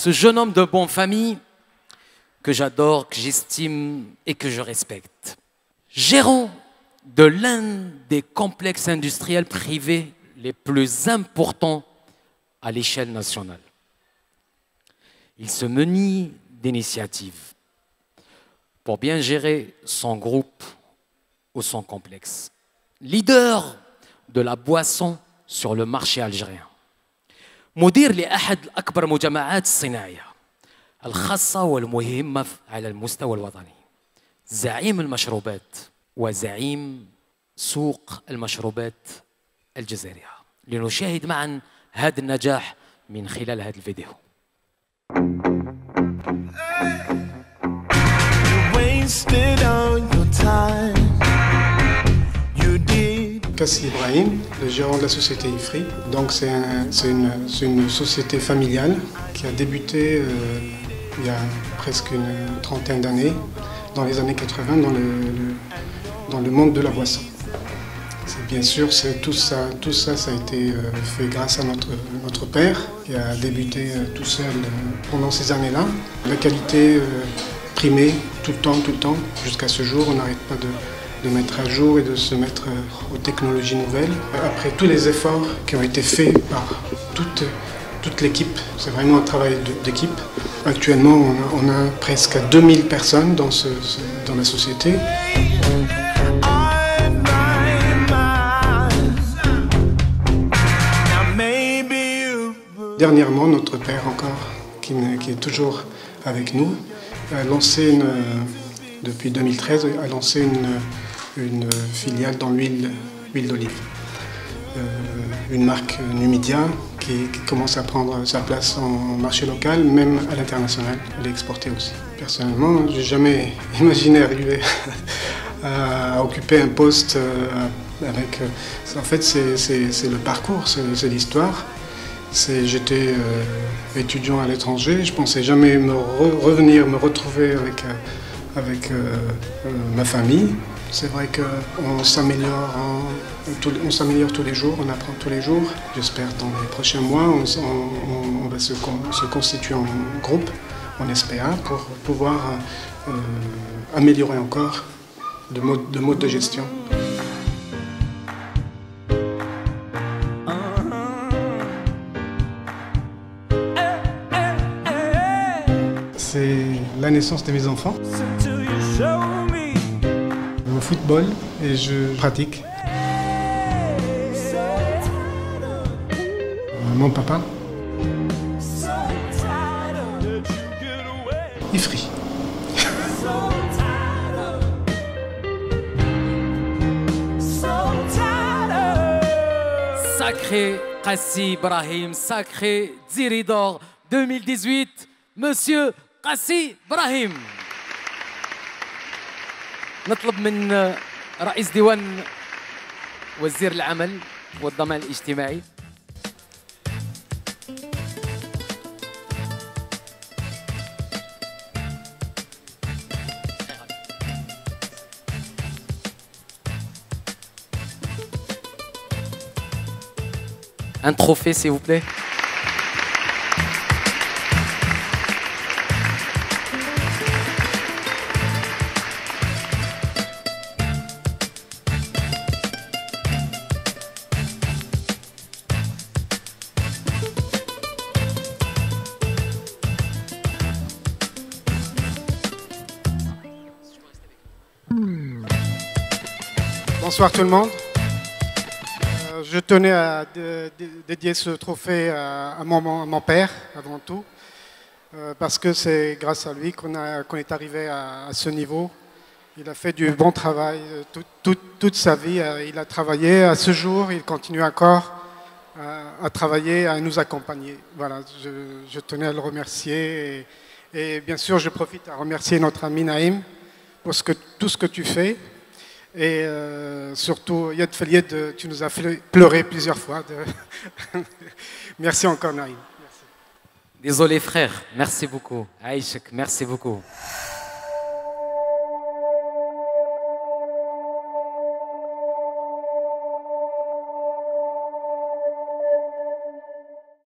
ce jeune homme de bonne famille que j'adore, que j'estime et que je respecte. Gérant de l'un des complexes industriels privés les plus importants à l'échelle nationale. Il se menie d'initiatives pour bien gérer son groupe ou son complexe. Leader de la boisson sur le marché algérien. مدير لأحد أكبر مجمعات الصناعية الخاصة والمهمة على المستوى الوطني. زعيم المشروبات وزعيم سوق المشروبات الجزائرية. لنشاهد معا هذا النجاح من خلال هذا الفيديو. Ibrahim, le gérant de la société IFRI. Donc c'est un- c'est une, société familiale qui a débuté euh, il y a presque une trentaine d'années, dans les années 80, dans le, monde de la boisson. Bien sûr, tout ça, a été euh, fait grâce à notre, notre père qui a débuté euh, tout seul pendant ces années-là. La qualité primée tout le temps, tout le temps, jusqu'à ce jour, on n'arrête pas de, de mettre à jour et de se mettre euh, aux technologies nouvelles. Après tous les efforts qui ont été faits par toute, toute l'équipe, c'est vraiment un travail d'équipe. Actuellement, on a, on a presque 2000 personnes dans, ce- dans la société. Dernièrement, notre père encore, qui, qui est toujours avec nous, a lancé une, euh, depuis 2013, a lancé une, une filiale dans l'huile huile d'olive. Euh, une marque Numidia qui, commence à prendre sa place en marché local, même à l'international. Elle est exportée aussi. Personnellement, j'ai jamais imaginé arriver à occuper un poste euh, avec. euh, en fait, c'est le parcours, c'est l'histoire. J'étais étudiant à l'étranger, je pensais jamais me re- revenir, me retrouver avec, ma famille. C'est vrai qu'on s'améliore, on s'améliore tous les jours, on apprend tous les jours. J'espère dans les prochains mois, on, va se, con- se constituer en groupe, en SPA, pour pouvoir euh, améliorer encore le mode, le mode de gestion. C'est la naissance de mes enfants. Football et je pratique. Mon papa? Ifri. Sacré Kassi Ibrahim, sacré Dziridor 2018, Monsieur Kassi Ibrahim. نطلب من رئيس ديوان وزير العمل والضمان الاجتماعي Un trophée, s'il vous plaît. Bonsoir tout le monde. Euh, je tenais à dé- dé- dédier ce trophée à, mon, père avant tout, euh, parce que c'est grâce à lui qu'on qu'on est arrivé à, ce niveau. Il a fait du bon travail euh, tout- tout- toute sa vie. Il a travaillé à ce jour, il continue encore à, travailler, à nous accompagner. Voilà, je, tenais à le remercier. Et, et bien sûr, je profite à remercier notre ami Naïm pour ce que, tout ce que tu fais. Et euh, surtout, Yad Felied, tu nous as fait pleurer plusieurs fois. Merci encore, Naïm. Désolé frère, merci beaucoup. Aïchek, merci beaucoup.